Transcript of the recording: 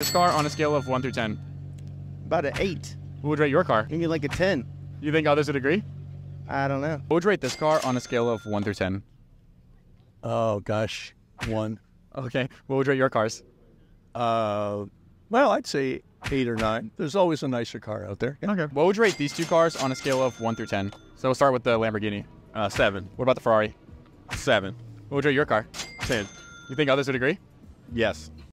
This car on a scale of 1 through 10. About an eight. What would rate your car? Maybe like a 10. You think others would agree? I don't know. What would rate this car on a scale of 1 through 10? Oh gosh, one. Okay. What would rate your cars? Uh, well, I'd say eight or nine. There's always a nicer car out there. Okay. What would you rate these two cars on a scale of 1 through 10? So we'll start with the Lamborghini. Uh, seven. What about the Ferrari? Seven. What would rate your car? Ten. You think others would agree? Yes.